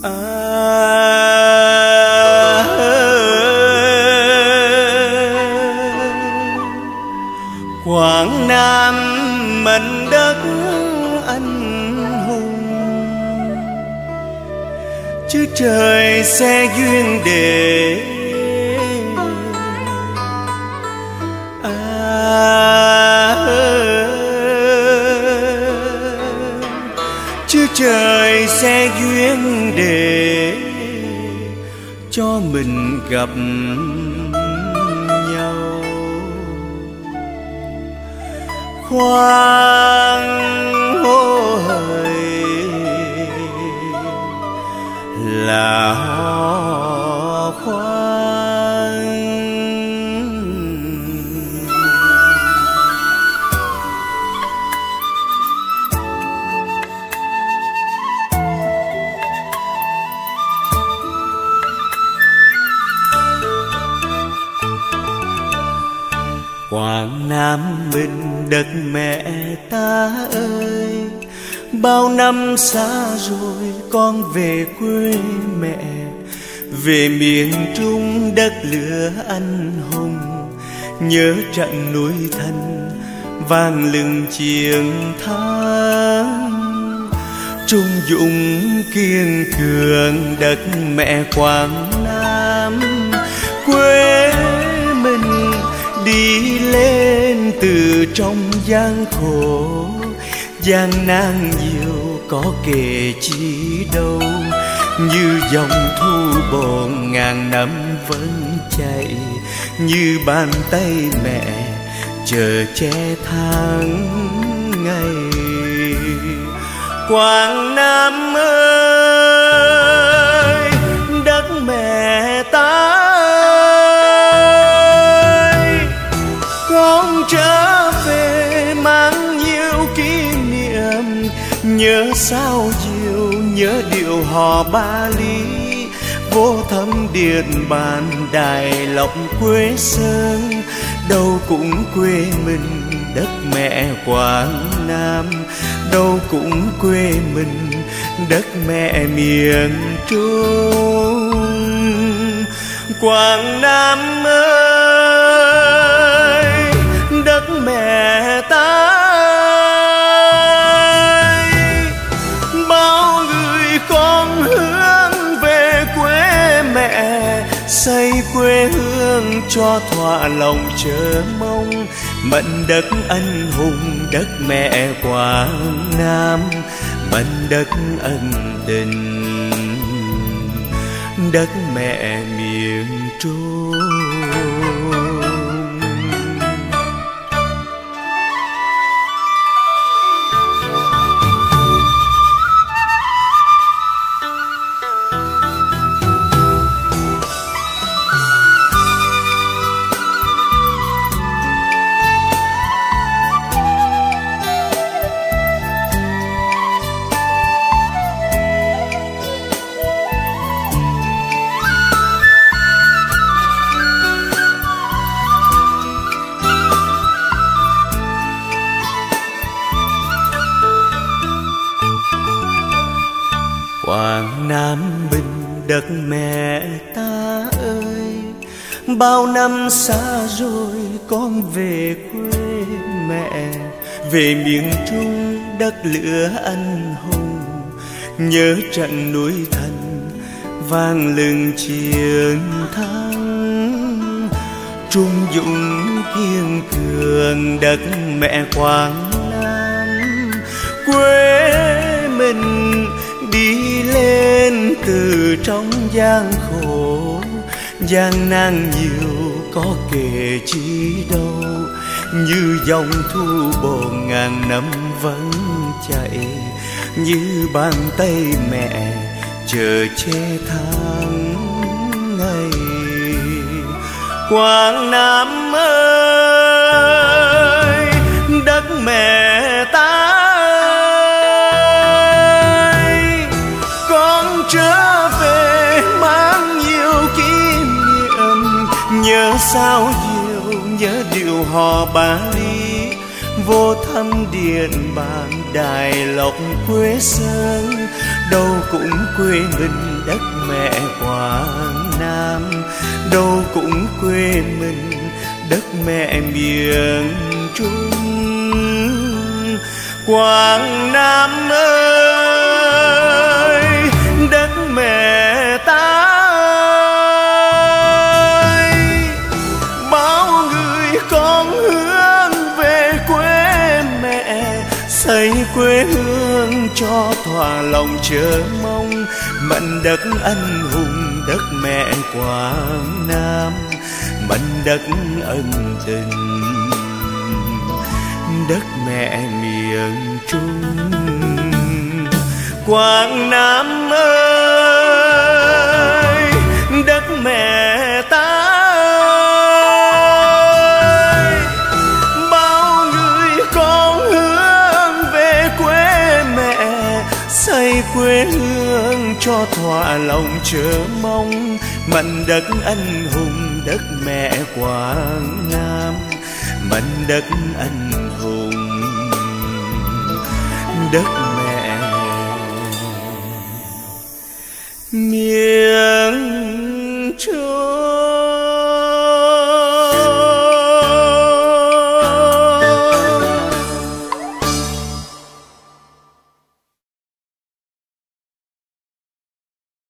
Ah. Uh... Nam mảnh đất anh hùng. Chứ trời sẽ duyên để à, Chứ trời sẽ duyên để cho mình gặp khoang hô hời. Là Quảng Nam mình đất mẹ ta ơi, bao năm xa rồi con về quê mẹ. Về miền trung đất lửa anh hùng, nhớ trận núi thân vang lừng chiến thắng trung dũng kiên cường đất mẹ quảng nam, quê đi lên từ trong gian khổ. Gian nan nhiều có kể chi đâu, như dòng thu bồn ngàn năm vẫn chạy. Như bàn tay mẹ chờ che tháng ngày. Quảng nam ơi nhớ sao chiều, nhớ điệu hò ba lý vô thâm điện bàn đài lộc quê sơn. Đâu cũng quê mình, đất mẹ quảng nam. Đâu cũng quê mình, đất mẹ miền trung. Quảng nam ơi! Quê hương cho thỏa lòng chờ mong. Mận đất anh hùng đất mẹ quảng nam, mận đất ân tình đất mẹ miền trung. Quảng Nam Bình đất mẹ ta ơi. Bao năm xa rồi con về quê mẹ. Về miền Trung đất lửa anh hùng. Nhớ trận núi thành vang lừng chiến thắng. Trung dũng kiên cường đất mẹ Quảng Nam. Quê mình lên từ trong gian khổ. Gian nan nhiều có kể chi đâu, như dòng thu bồn ngàn năm vẫn chạy. Như bàn tay mẹ chờ che tháng ngày. Quảng nam ơi sao nhiều nhớ điều hò ba ly, vô thăm điện bàn đài lộc quê sơn đâu cũng quê mình đất mẹ quảng nam, đâu cũng quê mình đất mẹ miền trung. Quảng nam ơi! Xây quê hương cho thỏa lòng chờ mong mảnh đất anh hùng đất mẹ quảng nam mảnh đất ân tình đất mẹ miền trung. Quảng nam ơi! quê hương cho thỏa lòng chờ mong mảnh đất anh hùng đất mẹ quảng nam. Mảnh đất anh hùng đất mẹ miền trung.